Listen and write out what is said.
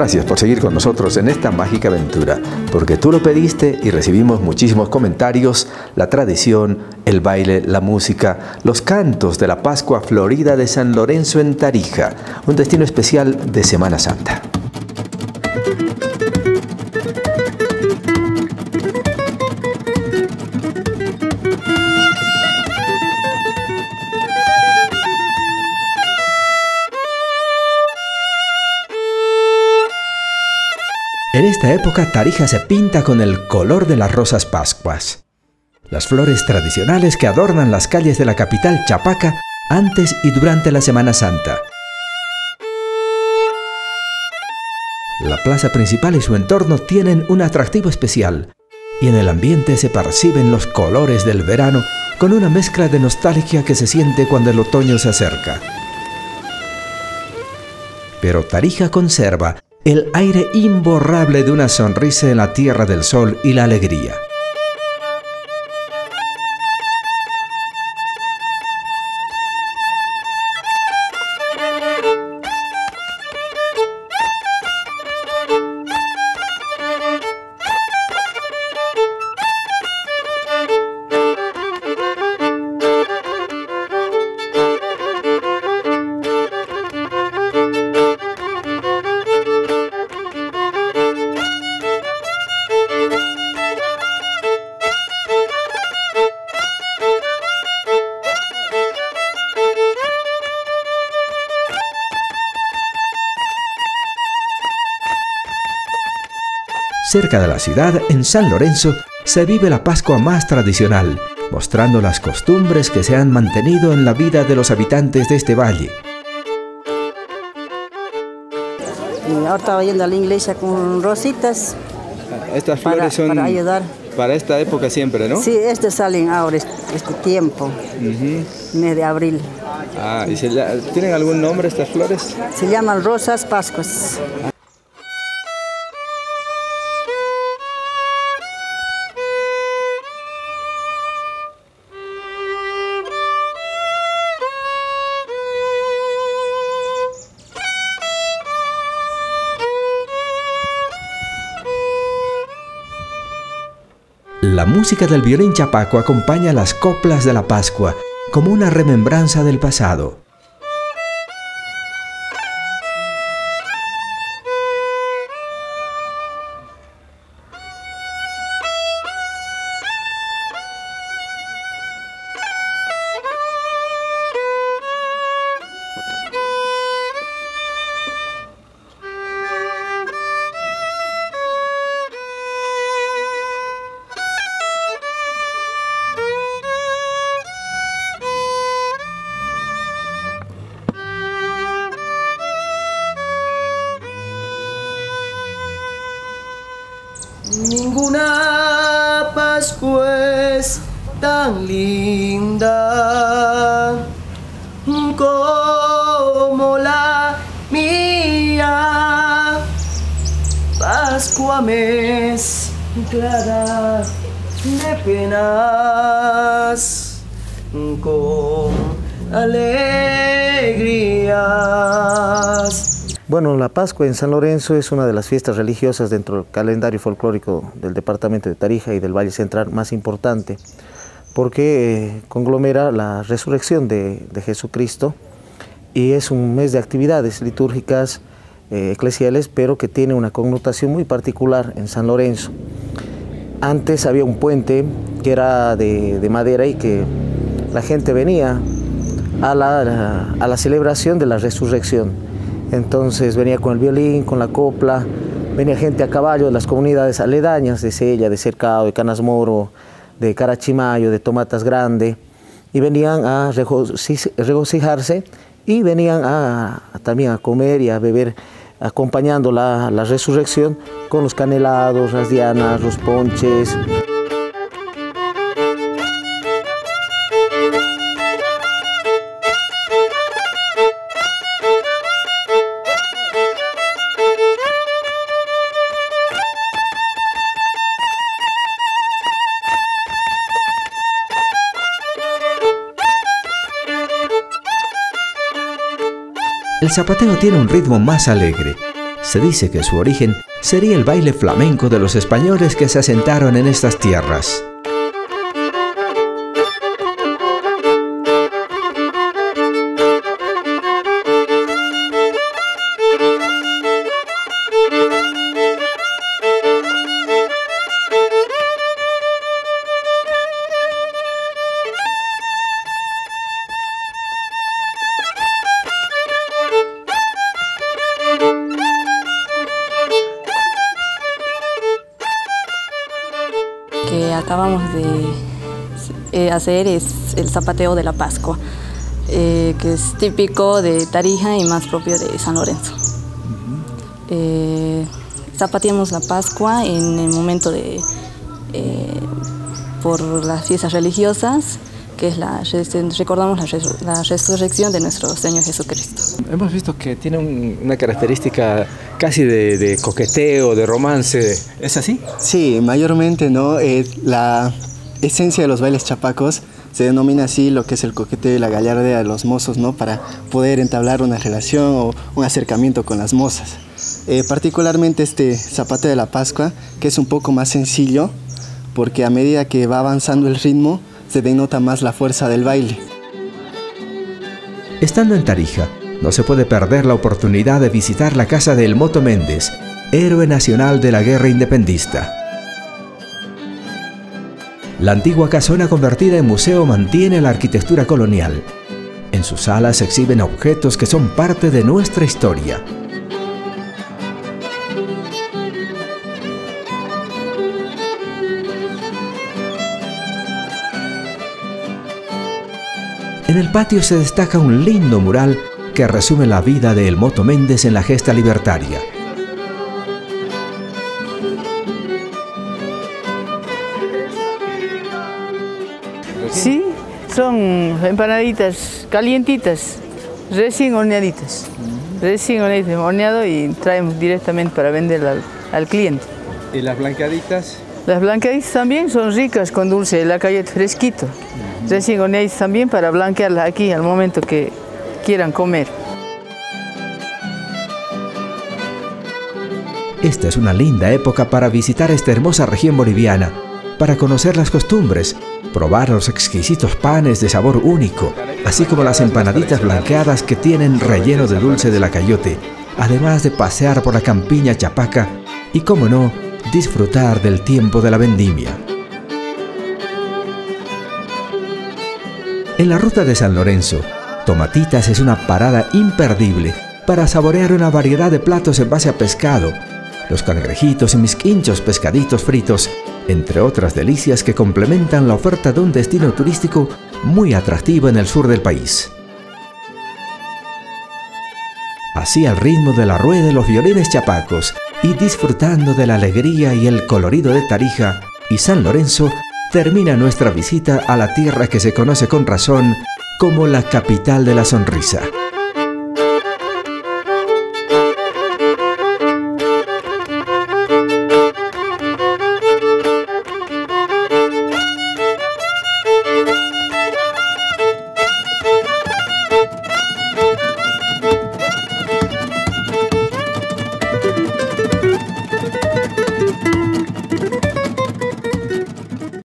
Gracias por seguir con nosotros en esta mágica aventura, porque tú lo pediste y recibimos muchísimos comentarios, la tradición, el baile, la música, los cantos de la Pascua Florida de San Lorenzo en Tarija, un destino especial de Semana Santa. En esta época Tarija se pinta con el color de las rosas pascuas, las flores tradicionales que adornan las calles de la capital Chapaca antes y durante la Semana Santa. La plaza principal y su entorno tienen un atractivo especial, y en el ambiente se perciben los colores del verano con una mezcla de nostalgia que se siente cuando el otoño se acerca. Pero Tarija conserva el aire imborrable de una sonrisa en la tierra del sol y la alegría. Cerca de la ciudad, en San Lorenzo, se vive la Pascua más tradicional, mostrando las costumbres que se han mantenido en la vida de los habitantes de este valle. Y ahora estaba yendo a la iglesia con rositas. Estas flores para, son para ayudar. para esta época siempre, ¿no? Sí, estos salen ahora, este, este tiempo, Ujú. mes de abril. Ah, ¿y se la- ¿tienen algún nombre estas flores? Se llaman rosas pascuas. La música del violín chapaco acompaña las coplas de la Pascua como una remembranza del pasado. Ninguna Pascua es tan linda como la mía. Pascua mes clara de penas con alegrías. Bueno, la Pascua en San Lorenzo es una de las fiestas religiosas dentro del calendario folclórico del departamento de Tarija y del Valle Central más importante, porque eh, conglomera la resurrección de, Jesucristo y es un mes de actividades litúrgicas eh, eclesiales, pero que tiene una connotación muy particular en San Lorenzo. Antes había un puente que era de, de madera y que la gente venía a la celebración de la resurrección. Entonces venía con el violín, con la copla, venía gente a caballo de las comunidades aledañas de Sella, de Cercado, de Canasmoro, de Carachimayo, de Tomatas Grande, y venían a regoci- regocijarse y venían a, también a comer y a beber, acompañando la resurrección con los canelados, las dianas, los ponches. El zapateo tiene un ritmo más alegre. Se dice que su origen sería el baile flamenco de los españoles que se asentaron en estas tierras. Acabamos de eh, hacer es el zapateo de la Pascua, eh, que es típico de Tarija y más propio de San Lorenzo. Eh, zapateamos la Pascua en el momento de, por las fiestas religiosas, que es la, recordamos la, resurrección de nuestro Señor Jesucristo. Hemos visto que tiene una característica casi de, coqueteo, de romance. ¿Es así? Sí, mayormente, ¿no? la esencia de los bailes chapacos se denomina así lo que es el coqueteo y la gallardía de los mozos, ¿no? Para poder entablar una relación o un acercamiento con las mozas. Eh, particularmente este zapateo de la Pascua, que es un poco más sencillo, porque a medida que va avanzando el ritmo, se denota más la fuerza del baile. Estando en Tarija, no se puede perder la oportunidad de visitar la casa de El Moto Méndez, héroe nacional de la guerra independista. La antigua casona convertida en museo mantiene la arquitectura colonial. En sus salas se exhiben objetos que son parte de nuestra historia. En el patio se destaca un lindo mural que resume la vida de El Moto Méndez en la gesta libertaria. Sí, son empanaditas calientitas, recién horneaditas. Recién horneaditas, horneado y traemos directamente para vender al, cliente. ¿Y las blanqueaditas? Las blanqueaditas también son ricas con dulce de la galleta fresquito recién horneadas también para blanquearlas aquí al momento que quieran comer. Esta es una linda época para visitar esta hermosa región boliviana, para conocer las costumbres, probar los exquisitos panes de sabor único, así como las empanaditas blanqueadas que tienen relleno de dulce de la cayote, además de pasear por la campiña chapaca y, como no, disfrutar del tiempo de la vendimia. En la ruta de San Lorenzo, Tomatitas es una parada imperdible para saborear una variedad de platos en base a pescado, los cangrejitos y misquinchos pescaditos fritos, entre otras delicias que complementan la oferta de un destino turístico muy atractivo en el sur del país. Así al ritmo de la rueda de los violines chapacos y disfrutando de la alegría y el colorido de Tarija y San Lorenzo, termina nuestra visita a la tierra que se conoce con razón como la capital de la sonrisa.